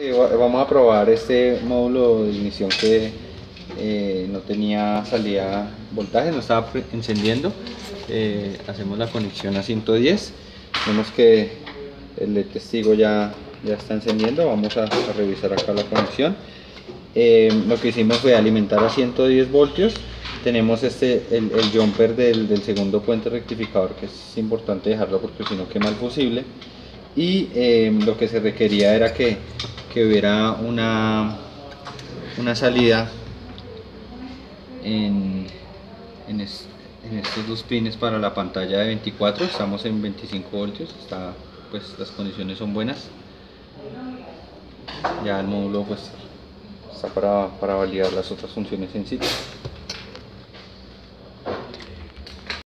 Eh, vamos a probar este módulo de ignición que eh, no tenía salida voltaje, no estaba encendiendo. Eh, hacemos la conexión a 110. Vemos que el testigo ya, ya está encendiendo. Vamos a, revisar acá la conexión. lo que hicimos fue alimentar a 110 voltios. Tenemos este, el, jumper del, del, segundo puente rectificador que es importante dejarlo porque si no quema el fusible. Y lo que se requería era que que hubiera una, una salida en, en, estos dos pines para la pantalla de 24 estamos en 25 voltios está, pues las condiciones son buenas. Ya el módulo pues está para, para validar las otras funciones en sitio